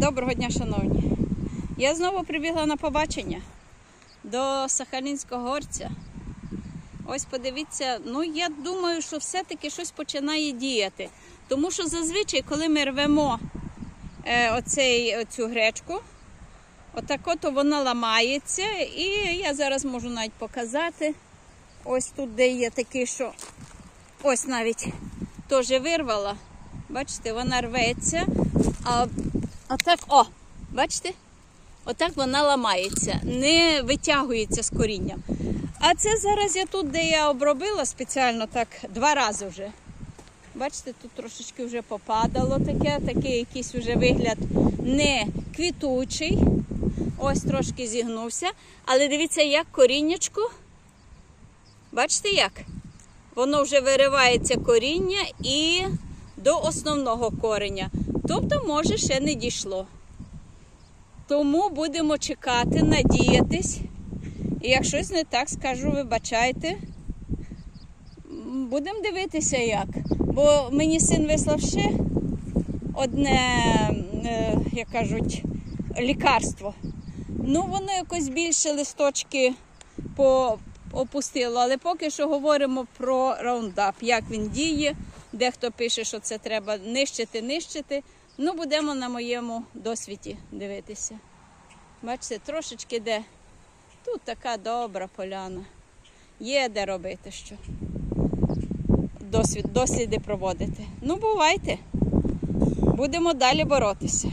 Доброго дня, шановні. Я знову прибігла на побачення до Сахалінського горця. Ось подивіться, ну я думаю, що все-таки щось починає діяти. Тому що зазвичай, коли ми рвемо е, оцей, оцю гречку, отак от вона ламається. І я зараз можу навіть показати. Ось тут, де є такий, що ось навіть теж вирвала. Бачите, вона рветься. А отак, о, бачите? Отак вона ламається, не витягується з корінням. А це зараз я тут, де я обробила спеціально так два рази вже. Бачите, тут трошечки вже попадало таке, такий якийсь вже вигляд не квітучий. Ось трошки зігнувся. Але дивіться, як коріннячко. Бачите як? Воно вже виривається коріння і до основного кореня. Тобто, може, ще не дійшло. Тому будемо чекати, надіятись. І як щось не так скажу, вибачайте. Будемо дивитися як. Бо мені син вислав ще одне, е, як кажуть, лікарство. Ну, воно якось більше листочки по, опустило, але поки що говоримо про раундап, як він діє. Дехто пише, що це треба нищити, нищити. Ну, будемо на моєму досвіді дивитися. Бачите, трошечки де. Тут така добра поляна. Є де робити що. Досвід, досліди проводити. Ну, бувайте. Будемо далі боротися.